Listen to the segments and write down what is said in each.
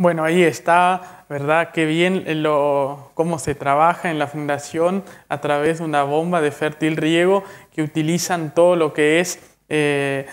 Bueno, ahí está, ¿verdad? Qué bien lo, cómo se trabaja en la fundación a través de una bomba de fértil riego que utilizan todo lo que es eh,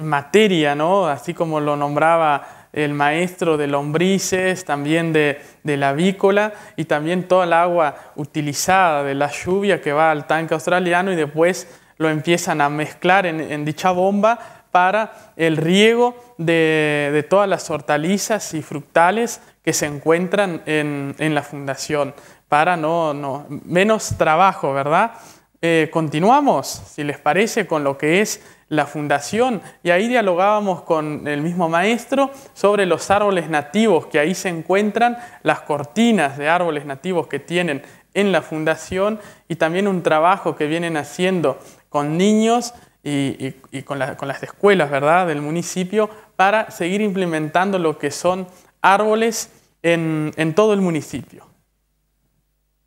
materia, ¿no? Así como lo nombraba el maestro de lombrices, también de, la avícola y también toda el agua utilizada de la lluvia que va al tanque australiano y después lo empiezan a mezclar en dicha bomba para el riego de, todas las hortalizas y fructales que se encuentran en, la fundación, para no, no menos trabajo, ¿verdad? Eh, continuamos, si les parece, con lo que es la fundación y ahí dialogábamos con el mismo maestro sobre los árboles nativos que ahí se encuentran, las cortinas de árboles nativos que tienen en la fundación y también un trabajo que vienen haciendo con niños y, con, las escuelas ¿verdad? del municipio para seguir implementando lo que son árboles en, todo el municipio.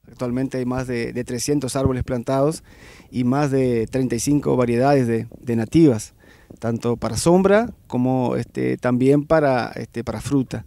Actualmente hay más de, 300 árboles plantados y más de 35 variedades de, nativas, tanto para sombra como este, también para, este, para fruta.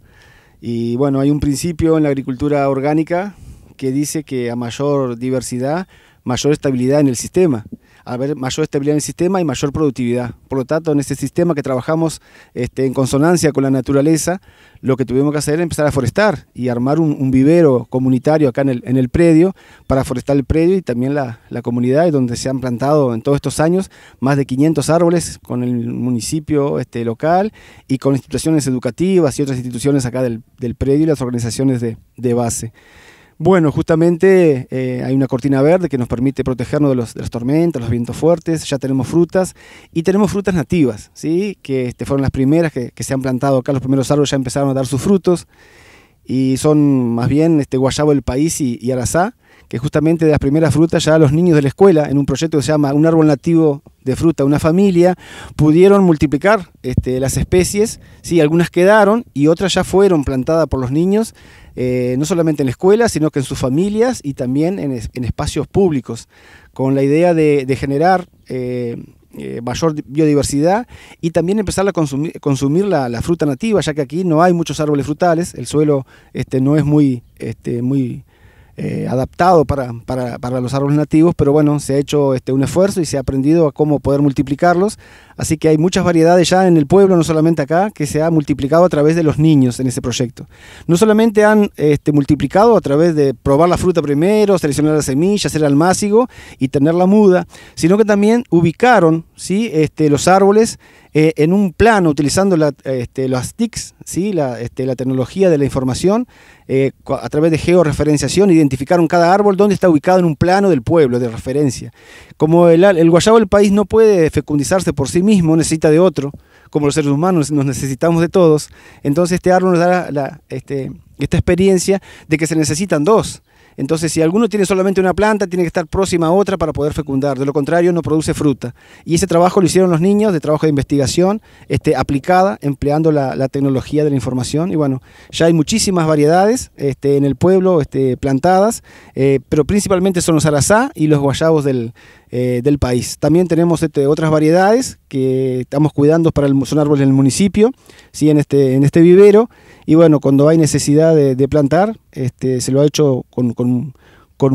Y bueno, hay un principio en la agricultura orgánica que dice que a mayor diversidad, mayor estabilidad en el sistema haber mayor estabilidad en el sistema y mayor productividad. Por lo tanto, en este sistema que trabajamos este, en consonancia con la naturaleza, lo que tuvimos que hacer es empezar a forestar y armar un, vivero comunitario acá en el, en el, predio para forestar el predio y también la, la comunidad, donde se han plantado en todos estos años más de 500 árboles con el municipio este, local y con instituciones educativas y otras instituciones acá del, del predio y las organizaciones de, de base. Bueno, justamente eh, hay una cortina verde que nos permite protegernos de, los, de las tormentas, los vientos fuertes, ya tenemos frutas y tenemos frutas nativas, ¿sí? que este, fueron las primeras que, se han plantado acá, los primeros árboles ya empezaron a dar sus frutos y son más bien este, guayabo del país y, y arazá, que justamente de las primeras frutas ya los niños de la escuela, en un proyecto que se llama Un árbol nativo de fruta, una familia, pudieron multiplicar este, las especies, sí, algunas quedaron y otras ya fueron plantadas por los niños eh, no solamente en la escuela, sino que en sus familias y también en, espacios públicos, con la idea de, generar eh, eh, mayor biodiversidad y también empezar a consumir, la, fruta nativa, ya que aquí no hay muchos árboles frutales, el suelo este, no es muy, este, muy eh, adaptado para, los árboles nativos, pero bueno, se ha hecho este, un esfuerzo y se ha aprendido a cómo poder multiplicarlos. Así que hay muchas variedades ya en el pueblo, no solamente acá, que se ha multiplicado a través de los niños en ese proyecto. No solamente han este, multiplicado a través de probar la fruta primero, seleccionar las semillas, hacer el másigo y tenerla muda, sino que también ubicaron ¿sí? este, los árboles eh, en un plano utilizando este, las TICs, la, este, la tecnología de la información, eh, a través de georreferenciación, identificaron cada árbol donde está ubicado en un plano del pueblo de referencia. Como el, el guayabo del país no puede fecundizarse por sí mismo, necesita de otro, como los seres humanos nos necesitamos de todos, entonces este árbol nos da este, esta experiencia de que se necesitan dos. Entonces, si alguno tiene solamente una planta, tiene que estar próxima a otra para poder fecundar. De lo contrario, no produce fruta. Y ese trabajo lo hicieron los niños, de trabajo de investigación este, aplicada, empleando la, tecnología de la información. Y bueno, ya hay muchísimas variedades este, en el pueblo este, plantadas, eh, pero principalmente son los arazá y los guayabos del, eh, del país. También tenemos este, otras variedades que estamos cuidando para el, son árboles del municipio, ¿sí? en, este, en este vivero. Y bueno, cuando hay necesidad de, plantar, este, se lo ha hecho con, con,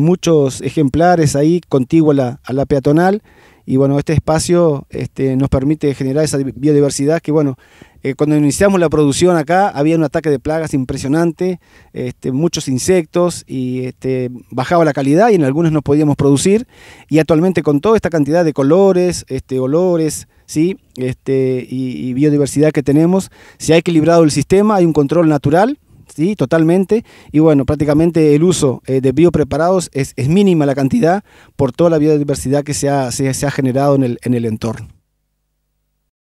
muchos ejemplares ahí contiguo a la, a la peatonal. Y bueno, este espacio este, nos permite generar esa biodiversidad que bueno, eh, cuando iniciamos la producción acá había un ataque de plagas impresionante, este, muchos insectos y este, bajaba la calidad y en algunos no podíamos producir y actualmente con toda esta cantidad de colores, este, olores, ¿sí? este, y, biodiversidad que tenemos, se ha equilibrado el sistema, hay un control natural ¿sí? totalmente. Y bueno, prácticamente el uso eh, de biopreparados es, mínima la cantidad por toda la biodiversidad que se ha, se, se generado en el entorno.